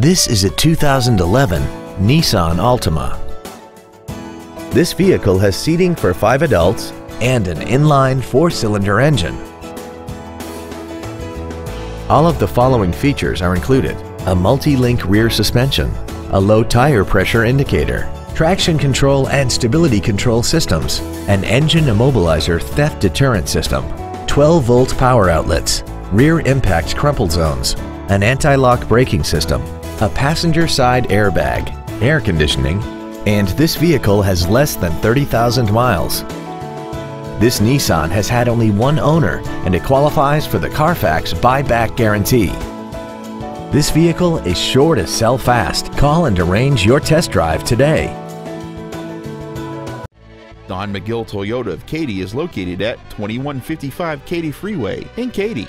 This is a 2011 Nissan Altima. This vehicle has seating for five adults and an inline four-cylinder engine. All of the following features are included. A multi-link rear suspension, a low tire pressure indicator, traction control and stability control systems, an engine immobilizer theft deterrent system, 12 volt power outlets, rear impact crumple zones, an anti-lock braking system, a passenger side airbag, air conditioning, and this vehicle has less than 30,000 miles. This Nissan has had only one owner and it qualifies for the Carfax buyback guarantee. This vehicle is sure to sell fast. Call and arrange your test drive today. Don McGill Toyota of Katy is located at 2155 Katy Freeway in Katy.